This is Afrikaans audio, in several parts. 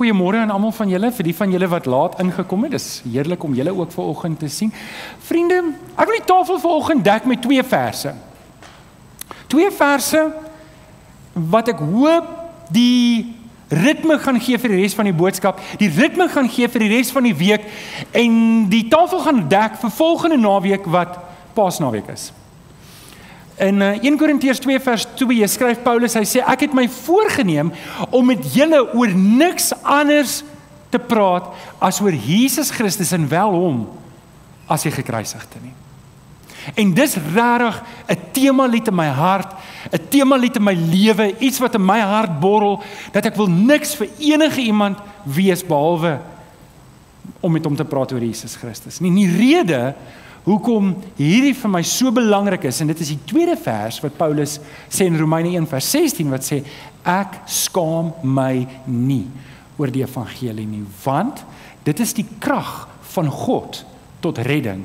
Goeiemôre aan almal van julle, vir die van julle wat laat ingekom het. Dis heerlik om julle ook vanoggend te sien. Vriende, ek wil die tafel vanoggend dek met twee verse. Twee verse wat ek hoop die ritme gaan gee vir die res van die boodskap, die ritme gaan gee vir die res van die week en die tafel gaan dek vir volgende naweek wat Paasnaweek is. In 1 eh, Korintiërs 2 vers 2 skryf Paulus, hy sê ek het my voorgenem om met julle oor niks anders te praat as oor Jesus Christus en wel hom as die gekruisigde nie. En dis regtig 'n tema lied in my hart, 'n tema lied in my lewe, iets wat in my hart borrel dat ek wil niks vir enige iemand wees behalwe om met hom te praat oor Jesus Christus. Nie die rede hoekom hierdie vir my so belangrik is en dit is die tweede vers wat Paulus sê in Romeine 1 vers 16 wat sê ek skaam my nie oor die evangelie nie want dit is die krag van God tot redding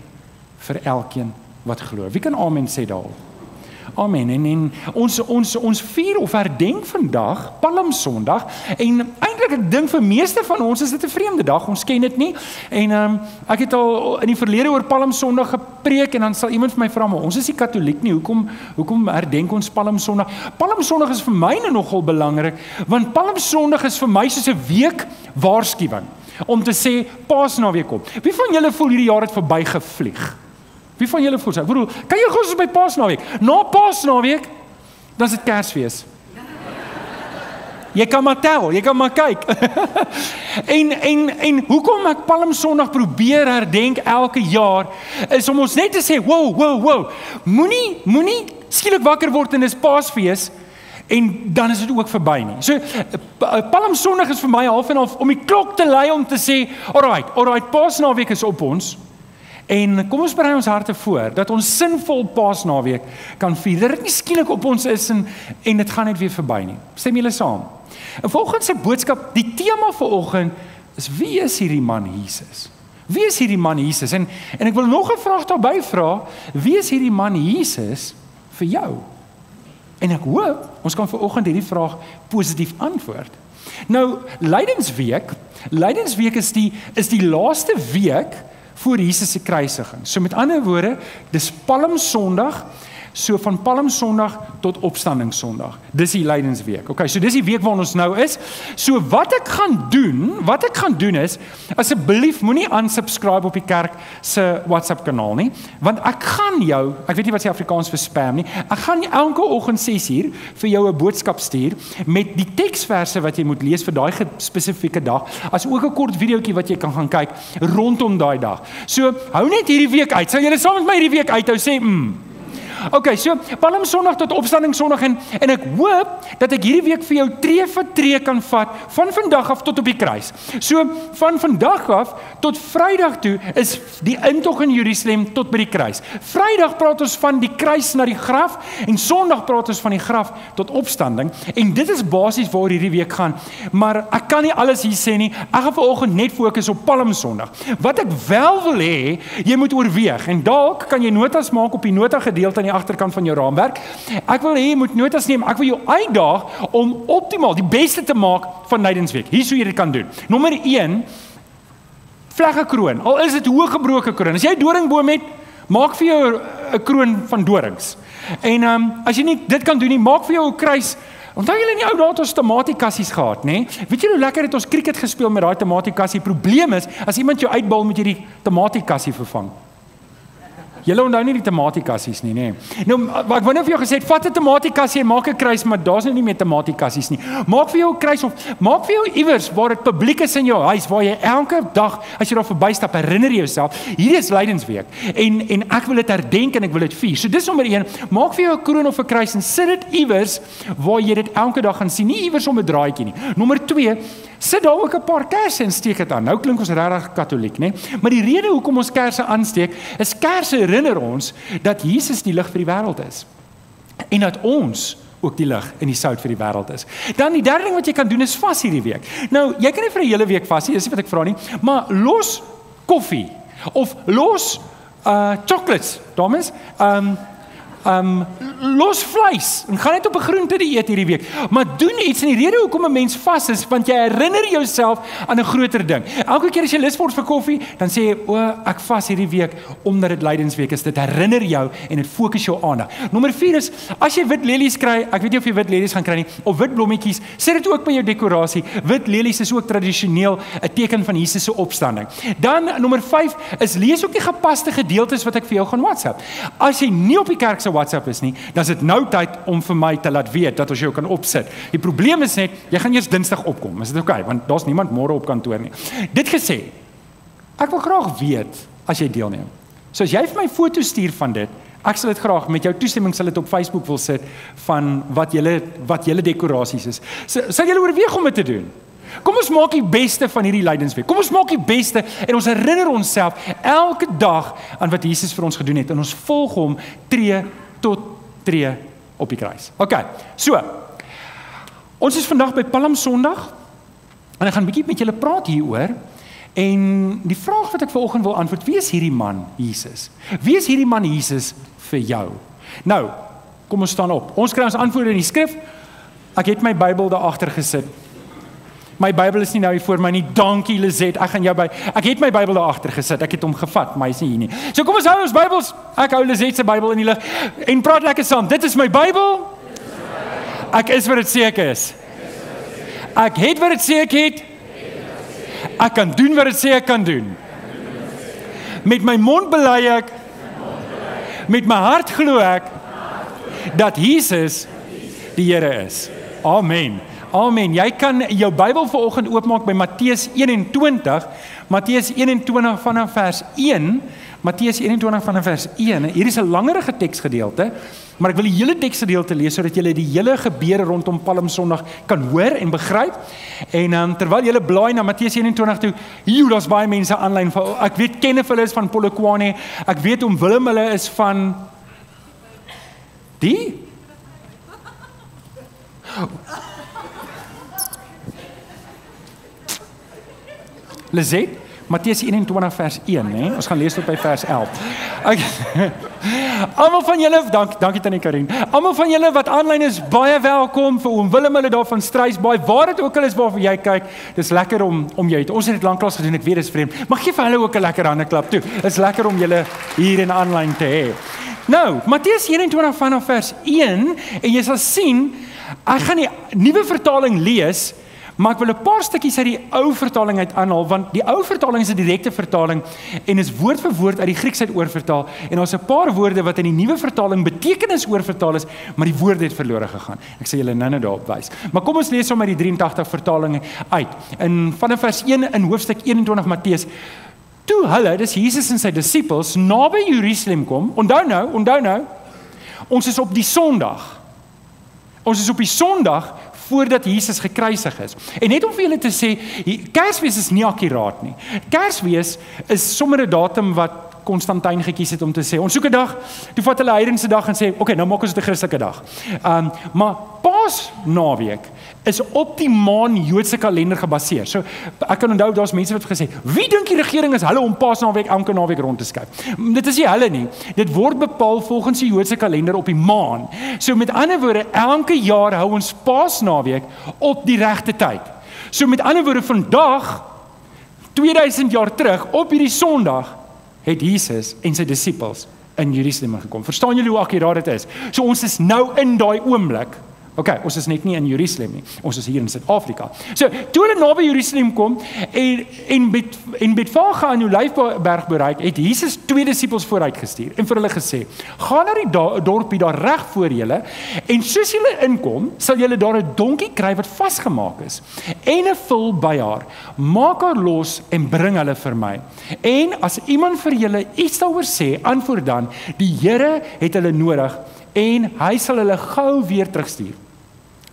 vir elkeen wat glo. Wie kan amen sê daarop? Amen. En, en ons ons ons vier of herdenk vandag Palm Sondag en eintlik ek dink vir meeste van ons is dit 'n vreemde dag. Ons ken dit nie. En ehm um, ek het al in die verlede oor Palm Sondag gepreek en dan sal iemand vir my vra maar ons is nie katoliek nie. Hoekom hoekom herdenk ons Palm Sondag? Palm Sondag is vir my nogal belangrik want Palm Sondag is vir my soos 'n week waarskuwing om te sê Paasnaweek kom. Wie van julle voel hierdie jaar het verbygevlieg? Wie van julle voel so? Ek bedoel, kan jy gou so by Paasnaweek? Na Paasnaweek dan is dit Kersfees. Jy kan maar tel, jy kan maar kyk. en en en hoekom ek Palm Sondag probeer herdenk elke jaar is om ons net te sê, "Wow, wow, wow. Moenie moenie skielik wakker word en dis Paasfees." En dan is dit ook verby nie. So Palm Sondag is vir my half en half om die klok te lui om te sê, "Alright, alright, Paasnaweek is op ons." En kom ons berei ons harte voor dat ons sinvol Paasnaweek kan vier. Dit nie skielik op ons is en en dit gaan net weer verby nie. Stem julle saam? En volgens se boodskap, die tema vir oggend is wie is hierdie man Jesus? Wie is hierdie man Jesus? En en ek wil nog 'n vraag daarbey vra, wie is hierdie man Jesus vir jou? En ek hoop ons kan vir oggend hierdie vraag positief antwoord. Nou, Lydensweek, Lydensweek is die is die laaste week voor Jesus se kruisiging. So met ander woorde, dis Palm Sondag So van Palm Sondag tot Opstanding Sondag. Dis die Lydensweek. Okay, so dis die week waarin ons nou is. So wat ek gaan doen, wat ek gaan doen is asseblief moenie unsubscribe op die kerk se WhatsApp kanaal nie, want ek gaan jou, ek weet nie wat se Afrikaans vir spam nie. Ek gaan elke oggend 6uur vir jou 'n boodskap stuur met die teksverse wat jy moet lees vir daai spesifieke dag, as ook 'n kort videoetjie wat jy kan gaan kyk rondom daai dag. So hou net hierdie week uit. Sal julle saam met my hierdie week uithou sê, "Mm, Okay, so Palm Sondag tot Opstanding Sondag en en ek hoop dat ek hierdie week vir jou tree vir tree kan vat van vandag af tot op die kruis. So van vandag af tot Vrydag toe is die intog in Jerusalem tot by die kruis. Vrydag praat ons van die kruis na die graf en Sondag praat ons van die graf tot opstanding en dit is basies waar hierdie week gaan. Maar ek kan nie alles hier sê nie. Ek gaan vanoggend net fokus op Palm Sondag. Wat ek wel wil hê, jy moet oorweeg en dalk kan jy notas maak op die nota gedeelte aan die agterkant van jou raamwerk. Ek wil hê jy moet notas neem. Ek wil jou uitdaag om optimaal die beste te maak van Nydensweek. Hier sou jy dit kan doen. Nommer 1 vlegge kroon. Al is dit hoëgebroke kroon. As jy doringboom het, maak vir jou 'n kroon van dorings. En ehm um, as jy nie dit kan doen nie, maak vir jou 'n kruis Onthou julle in die ou dae het ons tomatiekassies gehad, nê? Nee? Weet julle hoe lekker het ons cricket gespeel met daai tomatiekassie? Probleem is, as iemand jou uitbal met hierdie tomatiekassie vervang. Julle onthou nie die tomatiekassies nie, nê. Nee. Nou ek wou net vir jou gesê, vat 'n tomatiekassie en maak 'n kruis, maar daar's nou nie meer tomatiekassies nie. Maak vir jou 'n kruis of maak vir jou iewers waar dit publiek is in jou huis waar jy elke dag as jy daar verbystap, herinner jouself, hier is Lydensweek. En en ek wil dit herdenk en ek wil dit vier. So dis nommer 1, maak vir jou 'n kroon of 'n kruis en sit dit iewers waar jy dit elke dag gaan sien, nie iewers om 'n draadjie nie. Nommer 2 Sit daar ook 'n paar kersse en steek dit aan. Nou klink ons regtig katoliek, né? Maar die rede hoekom ons kersse aansteek, is kersse herinner ons dat Jesus die lig vir die wêreld is. En dat ons ook die lig en die sout vir die wêreld is. Dan die derde ding wat jy kan doen is vas hierdie week. Nou, jy kan nie vir 'n hele week vas nie, dis wat ek vra nie, maar los koffie of los uh chocolates, dames. Um Um los vleis en gaan net op 'n groente dieet hierdie week. Maar doen iets en die rede hoekom 'n mens vas is want jy herinner jouself aan 'n groter ding. Elke keer as jy lus word vir koffie, dan sê jy, "O, ek vas hierdie week omdat dit lydensweek is." Dit herinner jou en dit fokus jou aandag. Nommer 4 is as jy wit lelies kry, ek weet nie of jy wit lelies gaan kry nie, of wit blommetjies, sit dit ook by jou dekorasie. Wit lelies is ook tradisioneel 'n teken van Jesus se opstanding. Dan nommer 5 is lees ook die gepaste gedeeltes wat ek vir jou gaan WhatsApp. As jy nie op die kerk se WhatsApp is nie, dan is dit nou tyd om vir my te laat weet dat ons jou kan opsit. Die probleem is net jy gaan eers Dinsdag opkom. Is dit oukei? Okay? Want daar's niemand môre op kantoor nie. Dit gesê, ek wil graag weet as jy deelneem. So as jy vir my foto stuur van dit, ek sal dit graag met jou toestemming sal dit op Facebook wil sit van wat julle wat julle dekorasies is. Sal julle oorweeg om dit te doen? Kom ons maak die beste van hierdie lydensweek. Kom ons maak die beste en ons herinner onsself elke dag aan wat Jesus vir ons gedoen het en ons volg hom tree tot tree op die kruis. OK. So. Ons is vandag by Palm Sondag en ek gaan 'n bietjie met julle praat hieroor. En die vraag wat ek vanoggend wil antwoord, wie is hierdie man Jesus? Wie is hierdie man Jesus vir jou? Nou, kom ons staan op. Ons kry ons antwoorde in die skrif. Ek het my Bybel daar agter gesit. My Bybel is nie nou hier voor my nie. Dankie Lizet. Ek gaan jou by. Ek het my Bybel daar agter gesit. Ek het hom gevat, maar hy's nie hier nie. So kom ons hou ons Bybels. Ek hou Lizet se Bybel in die lig en praat lekker saam. Dit is my Bybel. Ek is wat dit sê ek is. Ek het wat dit sê ek het. Ek kan doen wat dit sê ek kan doen. Met my mond bely ek. Met my hart glo ek dat Jesus die Here is. Amen. Amen. Jy kan jou Bybel vanoggend oopmaak by Matteus 21. Matteus 21 vanaf vers 1. Matteus 21 vanaf vers 1. Hier is 'n langerige teksgedeelte, maar ek wil die hele teksgedeelte lees sodat jy die hele gebeure rondom Palm Sondag kan hoor en begryp. En um, terwyl jy blaai na Matteus 21 toe, hier daar's baie mense aanlyn van ek weet Kenneth hulle is van Polokwane. Ek weet om Willem hulle is van die Lizet, Matteus 21 vers 1, hè. Ons gaan lees tot by vers 11. Ek Almal van julle, dank dankie tannie Karin. Almal van julle wat aanlyn is, baie welkom vir oom Willem hulle daar van Struisbaai. Waar dit ook al is waarvan jy kyk, dis lekker om om jou. Ons het dit lanklaas gedoen, ek weet dit is vreemd, maar gee vir hulle ook 'n lekker hande klap toe. Dis lekker om julle hier in aanlyn te hê. Nou, Matteus 21 vanaf vers 1 en jy sal sien, ek gaan die nuwe vertaling lees. Maar ek wil 'n paar stukkies uit die ou vertaling uit aanhaal want die ou vertaling is 'n direkte vertaling en is woord vir woord uit die Grieks uit oorvertaal en daar's 'n paar woorde wat in die nuwe vertaling betekenis oorvertaal is, maar die woorde het verlore gegaan. Ek sê julle nou-nou daarop wys. Maar kom ons lees sommer die 83 vertaling uit. In vanaf vers 1 in hoofstuk 21 Matteus Toe hulle, dis Jesus en sy disippels naby Jerusalem kom. Onthou nou, onthou nou. Ons is op die Sondag. Ons is op die Sondag voordat Jesus gekruisig is. En net om vir julle te sê, Kersfees is nie akkuraat nie. Kersfees is sommer 'n datum wat Konstantin gekies het om te sê, ons soek 'n dag, toe vat hulle heidense dag en sê, "Oké, okay, nou maak ons dit 'n Christelike dag." Um, maar Paas naweek is op die maan Joodse kalender gebaseer. So ek kan onthou daar's mense wat gesê, "Wie dink die regering is hulle om Paasnaweek elke naweek rond te skuif?" Dit is nie hulle nie. Dit word bepaal volgens die Joodse kalender op die maan. So met ander woorde, elke jaar hou ons Paasnaweek op die regte tyd. So met ander woorde, vandag 2000 jaar terug op hierdie Sondag het Jesus en sy disippels in Jerusalem gekom. Verstaan julle hoe akkuraat dit is? So ons is nou in daai oomblik OK, ons is net nie in Jerusalem nie. Ons is hier in Suid-Afrika. So, toe hulle naby Jerusalem kom en en Bet en Betfage aan Olyfberg bereik, het Jesus twee disippels vooruitgestuur en vir hulle gesê: "Gaan na die dorpie daar reg voor julle en soos julle inkom, sal julle daar 'n donkie kry wat vasgemaak is en 'n vul by haar. Maak haar los en bring hulle vir my. En as iemand vir julle iets daaroor sê, antwoord dan: Die Here het hulle nodig." en hy sal hulle gou weer terugstuur.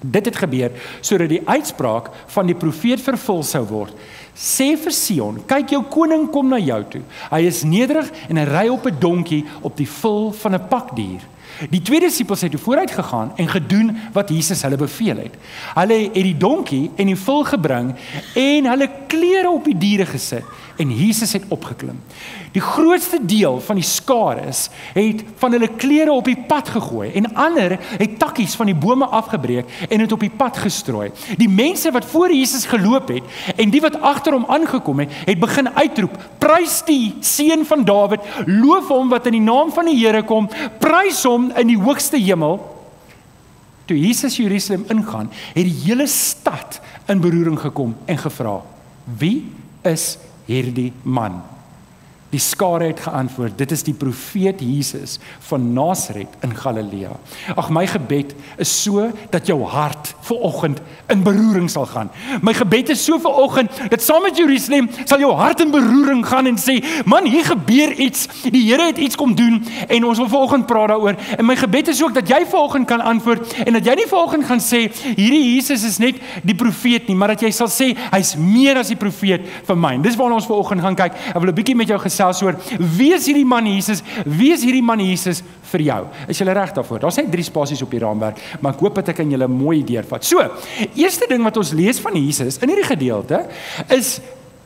Dit het gebeur sodat die uitspraak van die profeet vervul sou word. Sê vir Sion, kyk jou koning kom na jou toe. Hy is nederig en hy ry op 'n donkie op die vul van 'n pakdier. Die twee disippels het vooruit gegaan en gedoen wat Jesus hulle beveel het. Hulle het die donkie en die vul gebring en hulle klere op die diere gesit en Jesus het opgeklim. Die grootste deel van die skares het van hulle klere op die pad gegooi en ander het takkies van die bome afgebreek en dit op die pad gestrooi. Die mense wat voor Jesus geloop het en die wat agter hom aangekom het, het begin uitroep: "Prys die seun van Dawid, loof hom wat in die naam van die Here kom, prys hom in die hoogste hemel." Toe Jesus Jerusalem ingaan, het die hele stad in beroering gekom en gevra: "Wie is hierdie man. Die skare het geantwoord: "Dit is die profeet Jesus van Nasaret in Galilea." Ag my gebed is so dat jou hart ver oggend in beroering sal gaan. My gebed is so ver oggend dat saam met Jerusalem sal jou hart in beroering gaan en sê: "Man, hier gebeur iets. Die Here het iets kom doen en ons wil ver oggend praat daaroor." En my gebed is ook dat jy ver oggend kan antwoord en dat jy nie ver oggend gaan sê hierdie Jesus is net die profeet nie, maar dat jy sal sê hy's meer as die profeet vir my. Dis waarna ons ver oggend gaan kyk. Ek wil 'n bietjie met jou gesels gesels oor wie is hierdie man Jesus? Wie is hierdie man Jesus vir jou? Is jy reg daarvoor? Daar's net drie spasies op die raamwerk, maar ek hoop dit kan julle mooi deurvat. So, eerste ding wat ons lees van Jesus in hierdie gedeelte is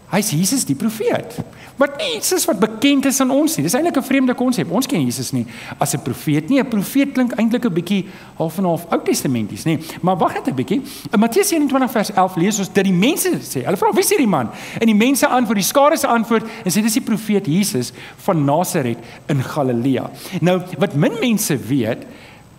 Hy's Jesus die profeet. Wat nie Jesus wat bekend is aan ons nie. Dis eintlik 'n vreemde konsep. Ons ken Jesus nie as 'n profeet nie. 'n Profeet klink eintlik 'n bietjie half en half Ou Testamenties, nê. Maar wag net 'n bietjie. In Matteus 21 vers 11 lees ons dat die mense sê, hulle vra wie is hierdie man? En die mense antwoord, die skare se antwoord en sê dis die profeet Jesus van Nasaret in Galilea. Nou, wat min mense weet,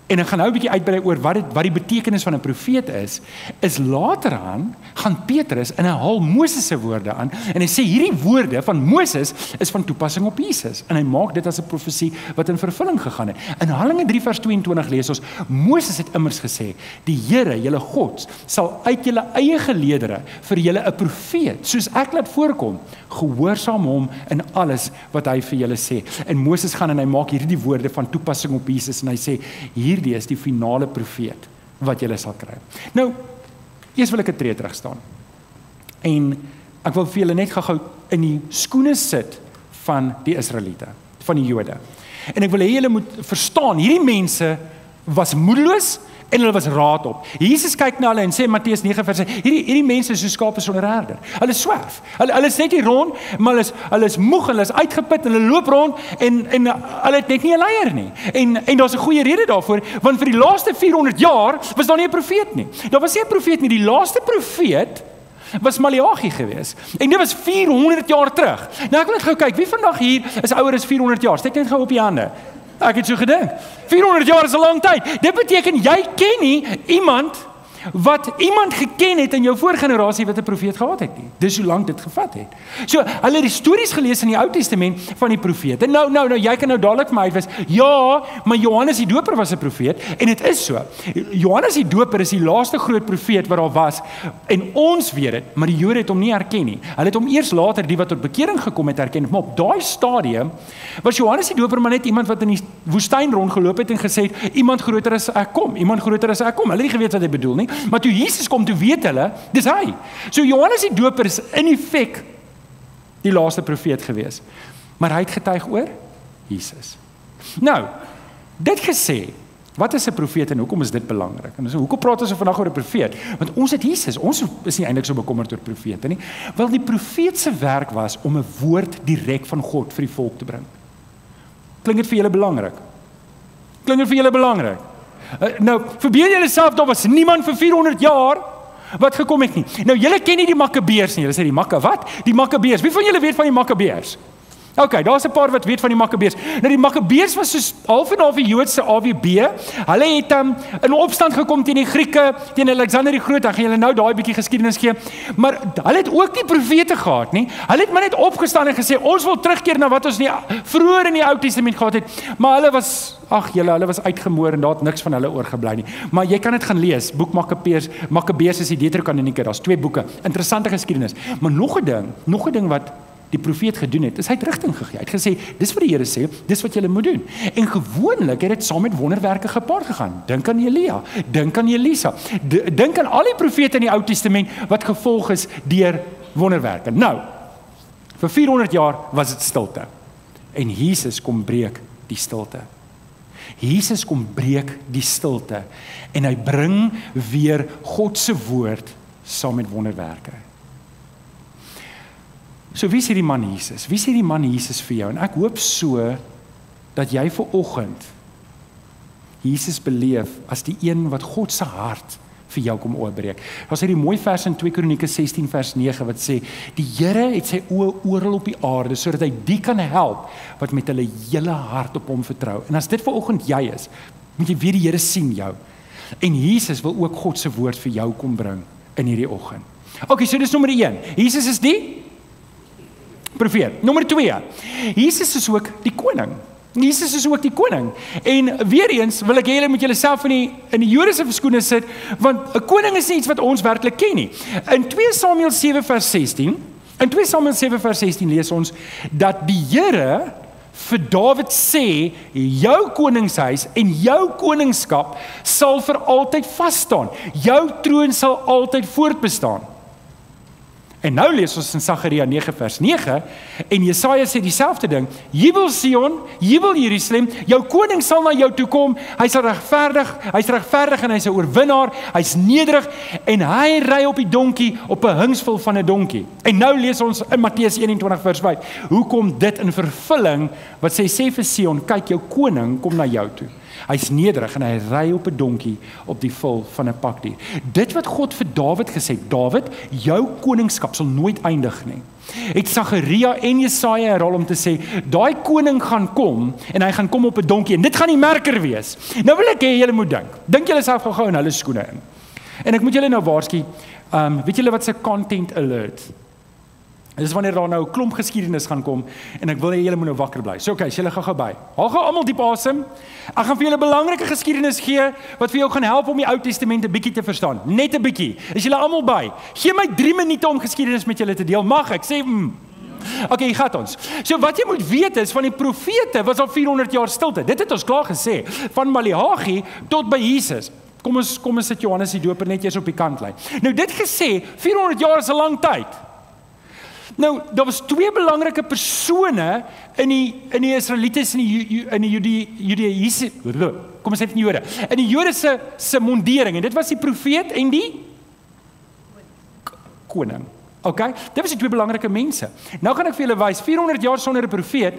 En ek gaan nou 'n bietjie uitbrei oor wat dit wat die betekenis van 'n profeet is. Is later aan gaan Petrus in 'n haal Moses se woorde aan en hy sê hierdie woorde van Moses is van toepassing op Jesus en hy maak dit as 'n profesie wat in vervulling gegaan het. In Handelinge 3 vers 22 lees ons Moses het immers gesê: "Die Here, julle God, sal uit julle eie geleedere vir julle 'n profeet soos ek laat voorkom, gehoorsaam hom in alles wat hy vir julle sê." En Moses gaan en hy maak hierdie woorde van toepassing op Jesus en hy sê hier hierdie is die finale profeet wat jy sal kry. Nou, eers wil ek 'n tree terug staan. En ek wil vir julle net gou-gou in die skoene sit van die Israeliete, van die Jode. En ek wil hê julle moet verstaan, hierdie mense was moedeloos en hulle was raad op. Jesus kyk na hulle en sê Matteus 9 vers hierdie hierdie mense is so skape sonder herder. Hulle swerf. Hulle hulle net hier rond, maar hulle is hulle is moeg, hulle is uitgeput en hulle loop rond en en hulle het net nie 'n leier nie. En en daar's 'n goeie rede daarvoor, want vir die laaste 400 jaar was daar nie 'n profeet nie. Daar was nie 'n profeet nie. Die laaste profeet was Maleagi geweest. En dit was 400 jaar terug. Nou ek wil net gou kyk, wie vandag hier is ouer as 400 jaar? Steek net gou op die hande. Ek het so gedink. 400 jaar is 'n lang tyd. Dit beteken jy ken nie iemand wat iemand geken het in jou voorgenerasie wat 'n profeet gehad het nie. Dis hoe lank dit gevat het. So, hulle het die stories gelees in die Ou Testament van die profete. Nou nou nou jy kan nou dadelik vir my uitwys. Ja, maar Johannes die Doper was 'n profeet en dit is so. Johannes die Doper is die laaste groot profeet wat daar was en ons weet dit, maar die Jode het hom nie erken nie. Hulle het hom eers later die wat tot bekering gekom het erken, maar op daai stadium was Johannes die Doper maar net iemand wat in die woestyn rondgeloop het en gesê het iemand groter as ek kom, iemand groter as ek kom. Hulle het nie geweet wat hy bedoel nie. Maar toe Jesus kom, toe weet hulle, dis hy. So Johannes die Doper is in effek die laaste profeet gewees. Maar hy het getuig oor Jesus. Nou, dit gesê, wat is 'n profeet en hoekom is dit belangrik? En so hoekom praat ons vandag oor 'n profeet? Want ons het Jesus, ons is nie eintlik so bekommerd oor profete nie. Wel die profeet se werk was om 'n woord direk van God vir die volk te bring. Klink dit vir julle belangrik? Klink dit vir julle belangrik? Uh, nou, verbeel julleself daar was niemand vir 400 jaar wat gekom het nie. Nou julle ken nie die Makkabeërs nie. Julle sê die Makka wat? Die Makkabeërs. Wie van julle weet van die Makkabeërs? OK, daar's 'n paar wat weet van die Makkabeërs. Nou die Makkabeërs was so half en half die Joodse AWB. Hulle het um, in opstand gekom teen die Grieke, teen Alexander die Groot. Dan gaan julle nou daai bietjie geskiedenis gee. Maar hulle het ook nie profete gehad nie. Hulle het maar net opgestaan en gesê ons wil terugkeer na wat ons nie vroeër in die Ou Testament gehad het. Maar hulle was ag julle, hulle was uitgemoor en daar het niks van hulle oorgebly nie. Maar jy kan dit gaan lees. Boek Makkabeërs, Makkabeërs is die Deuterokanonieke. Daar's twee boeke. Interessante geskiedenis. Maar nog 'n ding, nog 'n ding wat die profeet gedoen het, is hy het rigting gegee. Hy het gesê, dis wat die Here sê, dis wat julle moet doen. En gewoonlik het dit saam met wonderwerke gepaard gegaan. Dink aan Elia, dink aan Elisa, dink aan al die profete in die Ou Testament wat gevolg is deur wonderwerke. Nou, vir 400 jaar was dit stilte. En Jesus kom breek die stilte. Jesus kom breek die stilte en hy bring weer God se woord saam met wonderwerke. So wie is hierdie man Jesus? Wie is hierdie man Jesus vir jou? En ek hoop so dat jy ver oggend Jesus beleef as die een wat God se hart vir jou kom oopbreek. Daar's hierdie mooi vers in 2 Kronieke 16 vers 9 wat sê die Here het sy oë oral op die aarde sodat hy die kan help wat met hulle hele hart op hom vertrou. En as dit ver oggend jy is, moet jy weer die Here sien jou. En Jesus wil ook God se woord vir jou kom bring in hierdie oggend. OK, so dis nommer 1. Jesus is die profeet. Nommer 2. Jesus is ook die koning. Jesus is ook die koning. En weer eens wil ek hê julle moet julleself in die in die Jodese verskoning sit want 'n koning is nie iets wat ons werklik ken nie. In 2 Samuel 7 vers 16, in 2 Samuel 7 vers 16 lees ons dat die Here vir Dawid sê jou koningshuis en jou koningskap sal vir altyd vas staan. Jou troon sal altyd voortbestaan. En nou lees ons in Sagaria 9 vers 9 en Jesaja sê dieselfde ding. Jubel Sion, jubel Jerusalem, jou koning sal na jou toe kom. Hy's regverdig, hy's regverdig en hy's 'n oorwinnaar. Hy's nederig en hy ry op die donkie op 'n hingsvol van 'n donkie. En nou lees ons in Matteus 21 vers 5. Hoe kom dit in vervulling wat sê sê vir Sion, kyk jou koning kom na jou toe. Hy's nederig en hy ry op 'n donkie op die vul van 'n pakdier. Dit wat God vir Dawid gesê het, Dawid, jou koningskap sal nooit eindig nie. Het Sagaria en Jesaja herhaal om te sê, daai koning gaan kom en hy gaan kom op 'n donkie en dit gaan die merker wees. Nou wil ek hê julle moet dink. Dink julle self gou-gou in hulle skoene in. En ek moet julle nou waarsku, ehm um, weet julle wat se content alert? Dis wanneer daar nou 'n klomp geskiedenis gaan kom en ek wil hê julle moet nou wakker bly. So okay, julle gaan gou by. Haal gou almal diep asem. Ek gaan vir julle 'n belangrike geskiedenis gee wat vir jou gaan help om die Ou Testament 'n bietjie te verstaan. Net 'n bietjie. Is julle almal by? Gee my 3 minute om geskiedenis met julle te deel. Mag ek sê mm. Okay, gaan ons. So wat jy moet weet is van die profete was al 400 jaar stilte. Dit het ons klaar gesê. Van Maleagi tot by Jesus. Kom ons kom ons sit Johannes die Doper net eers op die kant lê. Nou dit gesê, 400 jaar is 'n lang tyd. Nou, daar was twee belangrike persone in die in die Israeliete in die in die Judee Judaïse kom ons sê in die Jode. In die Jode se se mondering en dit was die profeet en die koning. OK? Dit was die twee belangrike mense. Nou gaan ek vir julle wys 400 jaar sonder 'n profeet.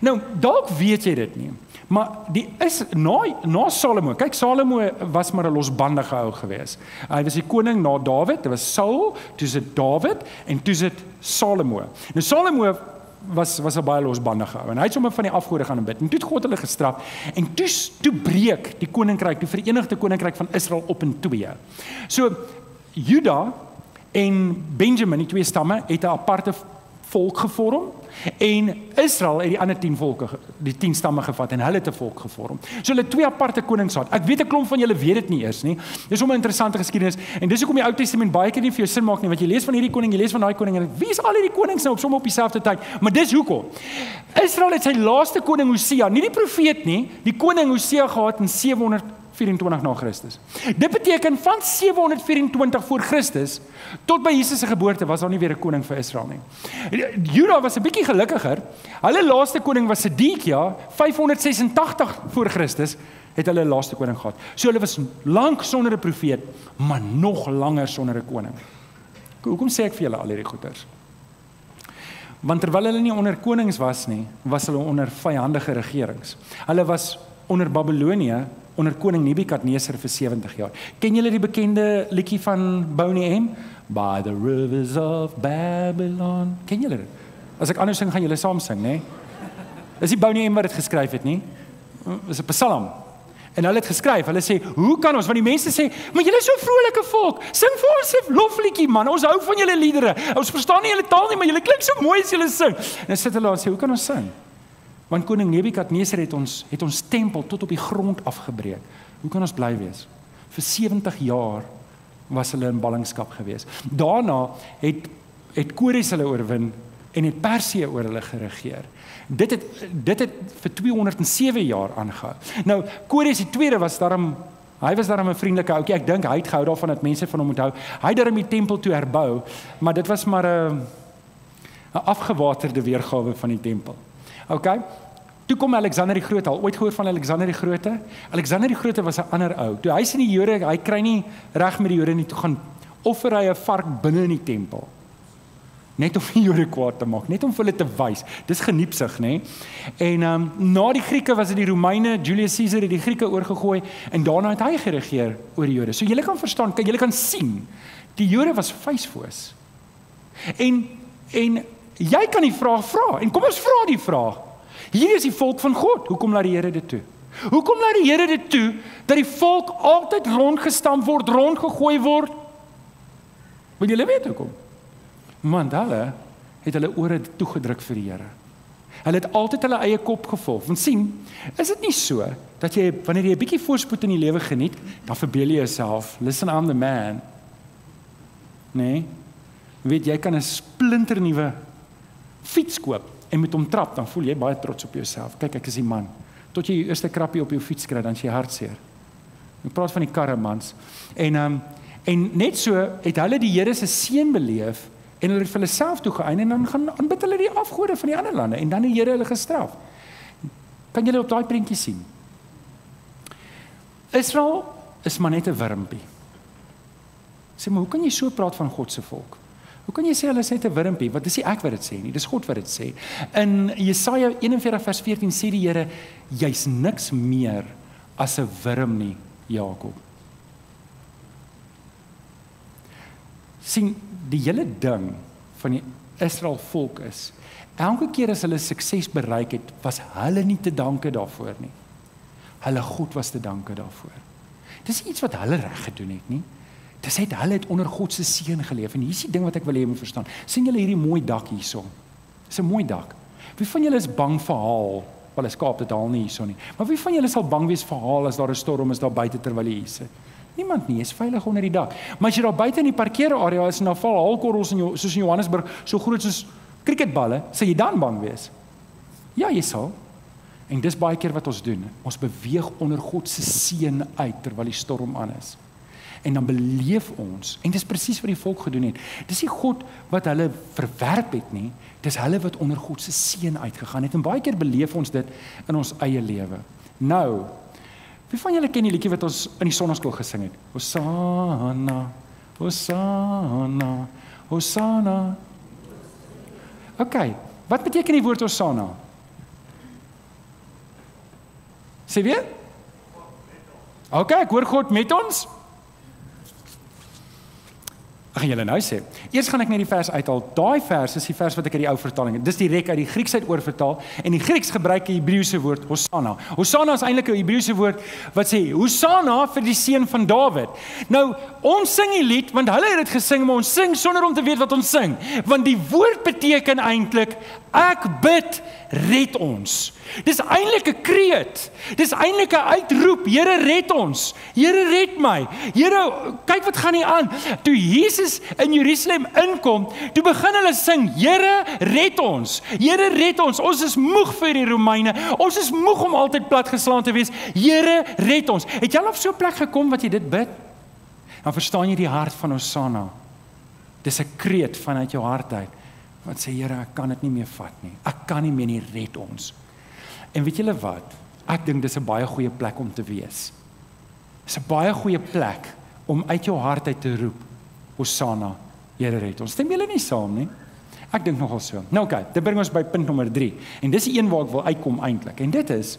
Nou, dalk weet jy dit nie. Maar die is na na Salomo. Kyk, Salomo was maar 'n losbandige ou gewees. Hy was die koning na Dawid. Dit was Saul, toe sit Dawid en toe sit Salomo. Nou Salomo was was 'n baie losbandige ou en hy het sommer van die afgode gaan bid. En toe het God hulle gestraf en toe toe breek die koninkryk, die verenigde koninkryk van Israel op in twee. So Juda en Benjamin, die twee stamme, het 'n aparte volk gevorm en Israel het die ander 10 volke die 10 stamme gevat en hulle het 'n volk gevorm. So hulle twee aparte konings gehad. Ek weet 'n klomp van julle weet dit nie eers nie. Dis 'n interessante geskiedenis en dis hoekom die Ou Testament baie keer nie vir jou sin maak nie want jy lees van hierdie koning, jy lees van daai koning en wie is al hierdie konings nou op somme op dieselfde tyd? Maar dis hoekom. Israel het sy laaste koning Hosea, nie die profeet nie, die koning Hosea gehad in 700 24 na Christus. Dit beteken van 724 voor Christus tot by Jesus se geboorte was daar nie weer 'n koning vir Israel nie. Juda was 'n bietjie gelukkiger. Hulle laaste koning was Sedekia 586 voor Christus het hulle laaste koning gehad. So hulle was lank sonder 'n profeet, maar nog langer sonder 'n koning. Hoekom sê ek vir julle al hierdie goeters? Want terwyl hulle nie onder konings was nie, was hulle onder vyandige regerings. Hulle was onder Babelonie onder koning Nebukadneser vir 70 jaar. Ken julle die bekende liedjie van Bonnie M? By the rivers of Babylon. Ken julle dit? As ek anders sing gaan julle saam sing, né? Is die Bonnie M wat dit geskryf het nie? Dis 'n Psalm. En hulle het geskryf, hulle sê, "Hoe kan ons want die mense sê, maar julle is so vrolike volk. Sing vir ons 'n lofliedjie man. Ons hou van julle liedere. Ons verstaan nie julle taal nie, maar julle klink so mooi as julle sing." En dan sit hulle en sê, "Hoe kan ons sing?" Want koning Nebukadneser het ons het ons tempel tot op die grond afgebreek. Hoe kan ons bly wees? Vir 70 jaar was hulle in ballingskap gewees. Daarna het het Kores hulle oorwin en het Persië oor hulle geregeer. Dit het dit het vir 207 jaar aangehou. Nou Kores die tweede was daarom hy was daarom 'n vriendelike ouetjie. Ek dink hy het gehou daarvan dat mense van hom onthou. Hy het daarom die tempel toe herbou, maar dit was maar 'n 'n afgewaterde weergawe van die tempel. OK. Toe kom Alexander die Groot al ooit gehoor van Alexander die Grote? Alexander die Grote was 'n ander ou. Toe hy sien die Jode, hy kry nie reg met die Jode nie toe gaan offer hy 'n vark binne in die tempel. Net om die Jode kwaad te maak, net om hulle te wys. Dis geniepsig, nê? En ehm um, na die Grieke was dit die Romeine, Julius Caesar het die Grieke oorgegooi en daarna het hy geregeer oor die Jode. So jy kan verstaan, kyk, jy kan sien die Jode was vuisfoos. En en jy kan die vraag vra en kom ons vra die vraag. Hier is die volk van God. Hoekom laat die Here dit toe? Hoekom laat die Here dit toe dat die volk altyd rondgestamp word, rondgegooi word? Wil julle weet hoekom? Want hulle het hulle ore toegedruk vir die Here. Hulle het altyd hulle eie kop gevolg. Want sien, is dit nie so dat jy wanneer jy 'n bietjie voorspoed in die lewe geniet, dan verbeel jy jouself, listen I'm the man. Nee. Weet jy kan 'n splinternuwe fiets koop en met hom trap, dan voel jy baie trots op jouself. Kyk, ek is die man. Tot jy jou eerste krappie op jou fiets kry, dan is jy hartseer. Ek praat van die karremans. En ehm um, en net so het hulle die Here se seën beleef en hulle het vir hulle self toe geëien en dan gaan aanbid hulle die afgode van die ander lande en dan die Here hulle gestraf. Kan julle op daai prentjie sien? Israel is maar net 'n wurmpie. Sê maar, hoe kan jy so praat van God se volk? Hoe kan jy sê hulle is net 'n wurmpie? Wat dis nie ek wat dit sê nie, dis God wat dit sê. In Jesaja 41 vers 14 sê die Here, jy's niks meer as 'n wurm nie, Jakob. sien die hele ding van die Israel volk is elke keer as hulle sukses bereik het was hulle nie te danke daarvoor nie hulle God was te danke daarvoor dis iets wat hulle reg gedoen het nie Dit sê hulle het onder God se seën geleef en hier is die ding wat ek wil hê jy moet verstaan. sien julle hierdie mooi dak hierso? Dis 'n mooi dak. Wie van julle is bang vir haal? Wel, ek skaap dit al nie hierso nie. Maar wie van julle sal bang wees vir haal as daar 'n storm is daar buite terwyl jy hier sit? Niemand nie, is veilig onder die dak. Maar as jy daar buite in die parkeerarea is en daar val haalkorrels in jou soos in Johannesburg, so groot soos cricketballe, sal jy dan bang wees? Ja, jy sal. En dis baie keer wat ons doen. Ons beweeg onder God se seën uit terwyl die storm aan is en dan beleef ons en dis presies wat die volk gedoen het. Dis nie God wat hulle verwerp het nie, dis hulle wat onder God se seën uitgegaan het en baie keer beleef ons dit in ons eie lewe. Nou, wie van julle ken die liedjie wat ons in die sonnaskool gesing het? Hosanna, Hosanna, Hosanna. OK, wat beteken die woord Hosanna? Sê weer? OK, ek hoor God met ons. Ek gaan julle nou sê. Eers gaan ek net die vers uithaal. Daai vers is die vers wat ek uit die ou vertaling het. Dis direk uit die Grieks uit oorvertaal en die Grieks gebruik 'n Hebreëse woord Hosanna. Hosanna is eintlik 'n Hebreëse woord wat sê Hosanna vir die seun van Dawid. Nou, ons sing die lied want hulle het dit gesing, maar ons sing sonder om te weet wat ons sing, want die woord beteken eintlik ek bid red ons. Dis eintlik 'n kreet. Dis eintlik 'n uitroep. Here red ons. Here red my. Here kyk wat gaan hier aan. Toe Jesus in Jerusalem inkom, toe begin hulle sing, Here red ons. Here red ons. Ons is moeg vir die Romeine. Ons is moeg om altyd platgeslaan te wees. Here red ons. Het jy al op so 'n plek gekom wat jy dit bid? Dan verstaan jy die hart van Hosanna. Dis 'n kreet vanuit jou hart uit wat sê Here, ek kan dit nie meer vat nie. Ek kan nie meer nie red ons. En weet julle wat? Ek dink dis 'n baie goeie plek om te wees. Dis 'n baie goeie plek om uit jou hart uit te roep, Hosanna, Here red ons. Stem julle nie saam nie? Ek dink nogal so. Nou oké, okay, dit bring ons by punt nommer 3. En dis die een waar ek wil uitkom eintlik. En dit is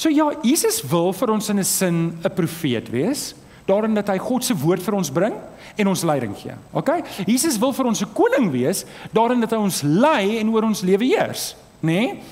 So ja, Jesus wil vir ons in 'n sin 'n profeet wees, daarin dat hy God se woord vir ons bring en ons leiding gee. OK? Jesus wil vir ons 'n koning wees, daarin dat hy ons lei en oor ons lewe heers, nê? Nee?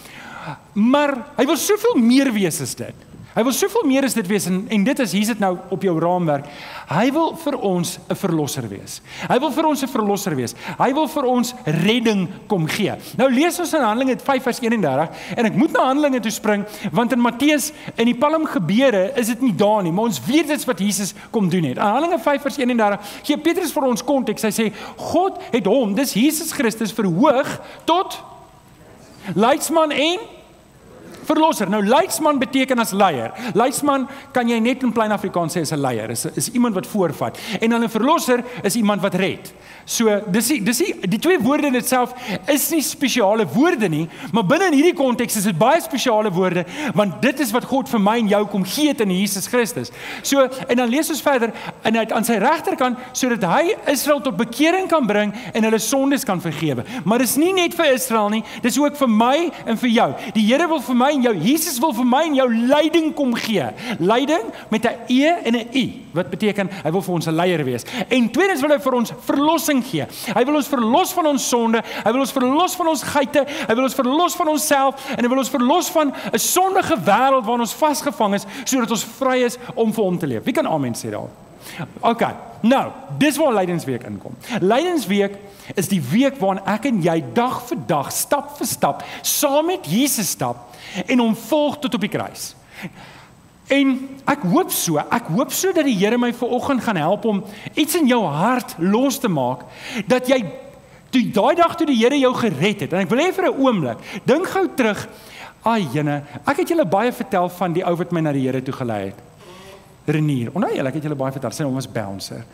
Maar hy wil soveel meer wees as dit. Hy wil soveel meer as dit wees en en dit is hier's dit nou op jou raamwerk. Hy wil vir ons 'n verlosser wees. Hy wil vir ons 'n verlosser wees. Hy wil vir ons redding kom gee. Nou lees ons in Handelinge 5 vers 31 en ek moet na Handelinge toe spring want in Matteus in die Palm gebeure is dit nie daar nie, maar ons weet dit wat Jesus kom doen het. In Handelinge 5 vers 31 gee Petrus vir ons konteks. Hy sê God het hom, dis Jesus Christus verhoog tot leidsman en verlosser. Nou leidsman beteken as leier. Leidsman kan jy net in plain Afrikaans sê is 'n leier. Is is iemand wat voorvat. En dan 'n verlosser is iemand wat red. So dis die, dis die, die twee woorde in itself is nie spesiale woorde nie, maar binne in hierdie konteks is dit baie spesiale woorde want dit is wat God vir my en jou kom gee in Jesus Christus. So en dan lees ons verder en hy aan sy regterkant sodat hy Israel tot bekering kan bring en hulle sondes kan vergewe. Maar dis nie net vir Israel nie, dis ook vir my en vir jou. Die Here wil vir my en jou, Jesus wil vir my en jou leiding kom gee. Leiding met 'n E en 'n U wat beteken hy wil vir ons 'n leier wees. En tweedens wil hy vir ons verlossing gee. Hy wil ons verlos van ons sonde, hy wil ons verlos van ons geite, hy wil ons verlos van onsself en hy wil ons verlos van 'n sondige wêreld waarin ons vasgevang is sodat ons vry is om vir hom te leef. Wie kan amen sê daar? OK. Nou, dis waar Lydensweek inkom. Lydensweek is die week waarin ek en jy dag vir dag, stap vir stap saam met Jesus stap en hom volg tot op die kruis. En ek hoop so, ek hoop so dat die Here my vanoggend gaan help om iets in jou hart los te maak dat jy toe daai dag toe die Here jou gered het. En ek wil hê vir 'n oomblik, dink gou terug. Ai jene, ek het julle baie vertel van die ou wat my na die Here toe gelei het. Renier. Onthou julle, ek het julle baie vertel, sy naam was Bouncer.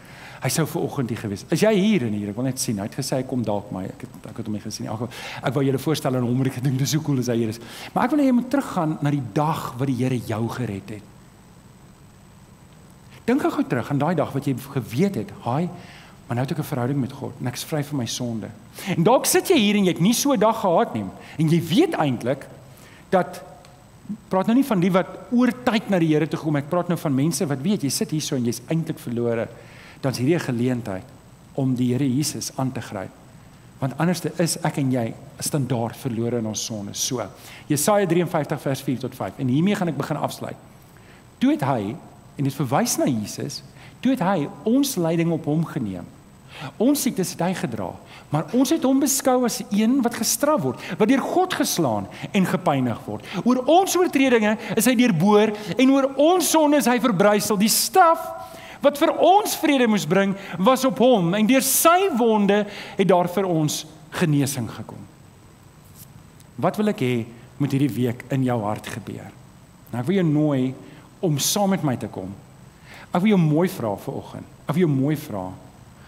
Hy sou ver oggend hier gewees. Is jy hier en hier? Ek wil net sien. Hy het gesê hy kom dalk maar ek het ek het hom nie gesien nie. Ek wou julle voorstel aan hom en ek dink dis so cool as hy hier is. Maar ek wil hê jy moet teruggaan na die dag wat die Here jou gered het. Dink gou terug aan daai dag wat jy geweet het, haai, maar nou het ek 'n verhouding met God en ek is vry van my sonde. En dalk sit jy hier en jy het nie so 'n dag gehad nie en jy weet eintlik dat praat nou nie van die wat oor tyd na die Here toe gekom het, ek praat nou van mense wat weet jy sit hier so en jy's eintlik verlore. Dan's hierdie 'n geleentheid om die Here Jesus aan te gryp. Want anderste is ek en jy standaard verlore in ons sonde. So, Jesaja 53 vers 4 tot 5 en hiermee gaan ek begin afsluit. Toe het hy en dit verwys na Jesus, toe het hy ons lyding op hom geneem. Ons siektes het hy gedra, maar ons het hom beskou as een wat gestraf word, wat deur God geslaan en gepynig word. Oor ons oortredinge is hy deurboor en oor ons sonde is hy verbrysel. Die straf wat vir ons vrede moes bring, was op hom en deur sy wonde het daar vir ons genesing gekom. Wat wil ek hê moet hierdie week in jou hart gebeur? Nou ek wil jou nooi om saam met my te kom. Ek wil jou mooi vra vir oggend. Ek wil jou mooi vra.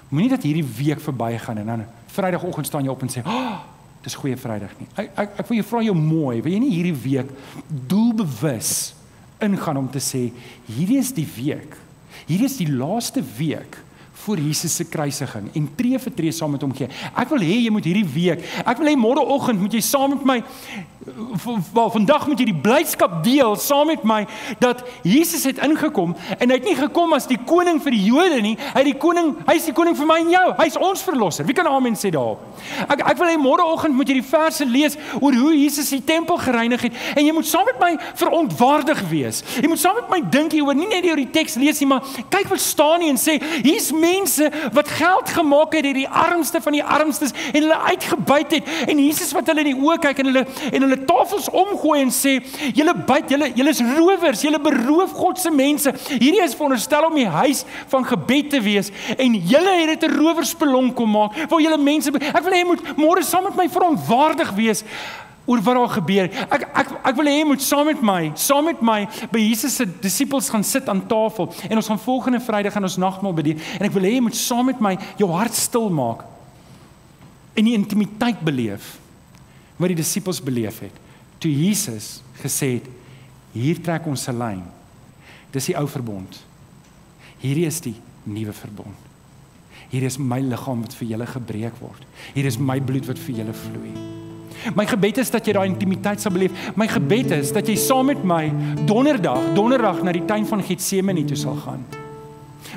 Moenie dat hierdie week verbygaan en dan Vrydagoggend staan jy op en sê, "Ag, oh, dis goeie Vrydag nie." Ek ek ek wil jou vra jou mooi, wil jy nie hierdie week doelbewus ingaan om te sê, "Hierdie is die week. Hierdie is die laaste week." Voor Jesus se kruisiging en tree vir tree saam met hom gee. Ek wil hê jy moet hierdie week, ek wil hê môreoggend moet jy saam met my wel vandag moet jy die blydskap deel saam met my dat Jesus het ingekom en hy het nie gekom as die koning vir die Jode nie, hy het die koning, hy's die koning vir my en jou. Hy's ons verlosser. Wie kan amen sê daarop? Ek ek wil hê môreoggend moet jy die verse lees oor hoe Jesus die tempel gereinig het en jy moet saam met my verontwaardig wees. Jy moet saam met my dink hieroor, nie net oor die teks lees nie, maar kyk wat staan nie en sê hier's mense wat geld gemaak het deur die armste van die armstes en hulle uitgebuit het en Jesus wat hulle in die oë kyk en hulle en hulle tafels omgooi en sê julle byt julle julle is rowers julle beroof God se mense. Hierdie is veronderstel om die huis van gebed te wees en julle het dit 'n rowersbelong kom maak waar julle mense ek wil hê jy moet môre saam met my verontwaardig wees oor wat daar gebeur. Ek ek ek wil hê jy moet saam met my, saam met my by Jesus se disippels gaan sit aan tafel en ons gaan volgende Vrydag gaan ons nagmaal bedien en ek wil hê jy moet saam met my jou hart stil maak en die intimiteit beleef wat die disippels beleef het toe Jesus gesê het hier trek ons 'n lyn. Dis die ou verbond. Hierdie is die nuwe verbond. Hier is my liggaam wat vir julle gebreek word. Hier is my bloed wat vir julle vloei. My gebed is dat jy daai intimiteit sal beleef. My gebed is dat jy saam met my donderdag, donderdag na die tuin van Getsemane toe sal gaan.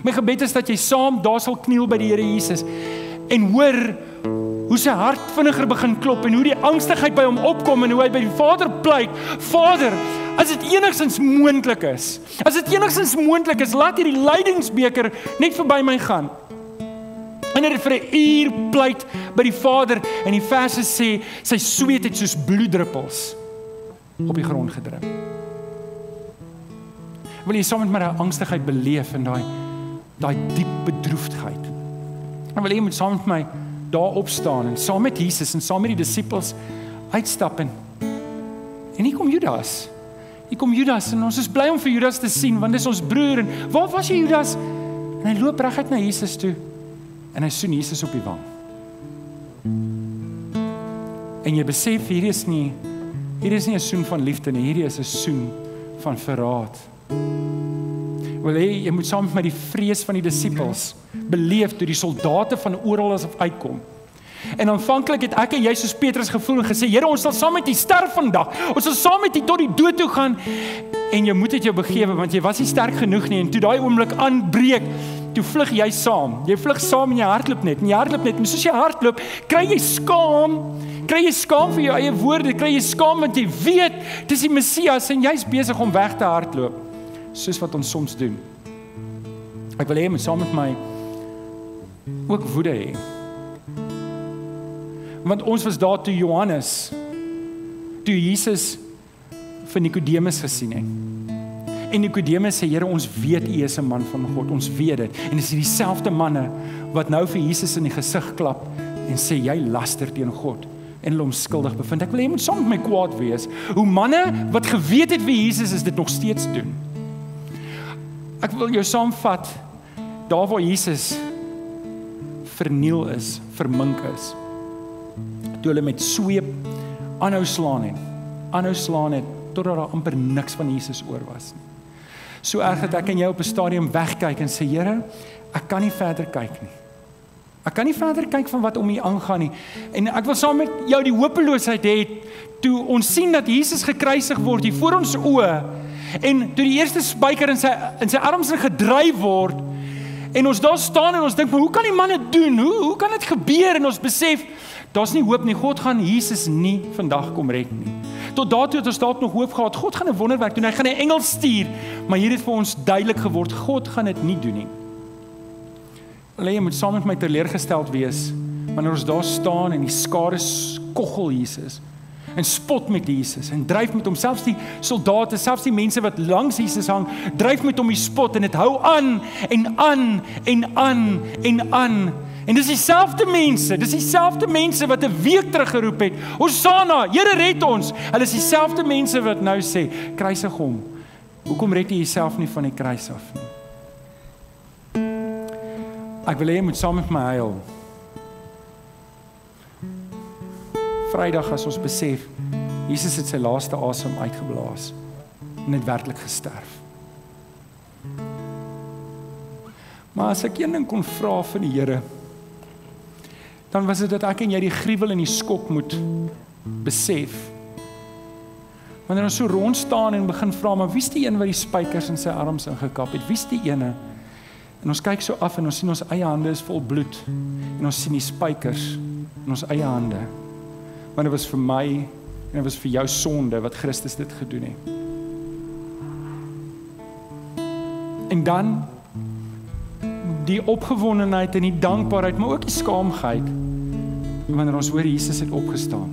My gebed is dat jy saam daar sal kniel by die Here Jesus en hoor hoe sy hart vinniger begin klop en hoe die angstigheid by hom opkom en hoe hy by die Vader pleit, Vader, as dit enigstens moontlik is, as dit enigstens moontlik is, laat hierdie lydingsbeker net verby my gaan. En hy het vir 'n uur pleit by die Vader en die verse sê sy sweet het soos bloeddruppels op die grond gedrup. Wil jy saam met my daai angstigheid beleef en daai daai diep bedroefdheid? En wil jy met saam met my daar opstaan en saam met Jesus en saam met die disippels uitstap en En hier kom Judas. Hier kom Judas en ons is bly om vir Judas te sien want dis ons broer en waar was jy Judas? En hy loop reguit na Jesus toe en hy soen Jesus op die wang. En jy besef hier is nie hier is nie 'n soen van liefde nie, hierdie is 'n soen van verraad. Wel jy, jy moet saam met my die vrees van die disippels beleef toe die soldate van oral af uitkom. En aanvanklik het ek en jy soos Petrus gevoel en gesê, Here, ons sal saam met U sterf vandag. Ons sal saam met U tot die dood toe gaan. En jy moet dit jou begewe want jy was nie sterk genoeg nie en toe daai oomblik aanbreek, toe vlug jy saam. Jy vlug saam en jy hardloop net. En jy hardloop net. En soos jy hardloop, kry jy skaam. Kry jy skaam vir jou eie woorde? Kry jy skaam want jy weet dis die Messias en jy's besig om weg te hardloop. Soos wat ons soms doen. Ek wil hê jy moet saam met my ook woede hê want ons was daar toe Johannes toe Jesus vir Nikodemus gesien het. En Nikodemus sê Here ons weet u is 'n man van God. Ons weet dit. En dis hierdie selfde manne wat nou vir Jesus in die gesig klap en sê jy laster teen God en hom skuldig bevind. Ek wil hê moet saam met my kwaad wees. Hoe manne wat geweet het wie Jesus is dit nog steeds doen. Ek wil jou saamvat daar waar Jesus verniel is, vermink is toe hulle met sweep aanhou slaan het. Aanhou slaan het totdat daar amper niks van Jesus oor was nie. So erg dat ek en jy op 'n stadium wegkyk en sê Here, ek kan nie verder kyk nie. Ek kan nie verder kyk van wat om hier aangaan nie. En ek wil saam met jou die hopeloosheid hê toe ons sien dat Jesus gekruisig word hier voor ons oë en toe die eerste spyker in sy in sy arms gedryf word en ons daar staan en ons dink maar hoe kan die manne doen? Hoe hoe kan dit gebeur en ons besef Daar's nie hoop nie. God gaan Jesus nie vandag kom red nie. Tot daartoe het ons dalk nog hoop gehad. God gaan 'n wonderwerk doen. Hy gaan 'n engel stuur. Maar hier het vir ons duidelik geword God gaan dit nie doen nie. Alleen jy moet saam met my teleurgesteld wees wanneer ons daar staan en die skare koggel Jesus en spot met Jesus en dryf met hom selfs die soldate selfs die mense wat langs Jesus hang dryf met hom die spot en dit hou aan en aan en aan en aan En dis dieselfde mense, dis dieselfde mense wat 'n week terug geroep het, "Hosanna, Here red ons." Hulle is dieselfde mense wat nou sê, "Kruisig hom." Hoekom red jy jouself nie van die kruis af nie? Ek wil hê jy moet saam met my huil. Vrydag as ons besef Jesus het sy laaste asem uitgeblaas en het werklik gesterf. Maar as ek een ding kon vra van die Here, dan was dit dat ek en jy die gruwel en die skok moet besef. Wanneer ons so rond staan en begin vra, maar wie's die een wat die spykers in sy arms ingekap het? Wie's die ene? En ons kyk so af en ons sien ons eie hande is vol bloed en ons sien die spykers in ons eie hande. Want dit was vir my en dit was vir jou sonde wat Christus dit gedoen het. En dan die opgewondenheid en die dankbaarheid, maar ook die skaamheid wanneer ons hoor Jesus het opgestaan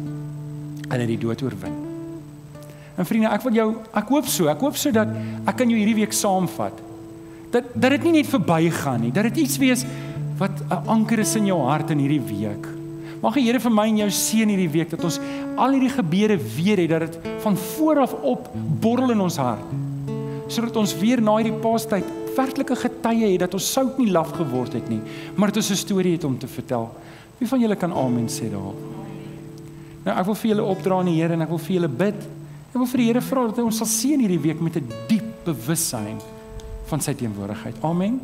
en hy die dood oorwin. En vriende, ek wil jou ek hoop so, ek hoop so dat ek kan jou hierdie week saamvat. Dat dat dit nie net verbygaan nie, dat dit iets wees wat 'n anker is in jou hart in hierdie week. Mag die Here vir my en jou seën hierdie week dat ons al hierdie gebede weer het dat dit van voor af op borrel in ons hart. Sodat ons weer na hierdie paastyd werklike getuie het dat ons sout nie laf geword het nie, maar dit is 'n storie het om te vertel. Wie van julle kan amen sê daarop? Nou ek wil vir julle opdra aan die Here en ek wil vir julle bid. Ek wil vir die Here vra dat hy ons sal seën hierdie week met 'n diep bewussyn van sy teenwoordigheid. Amen.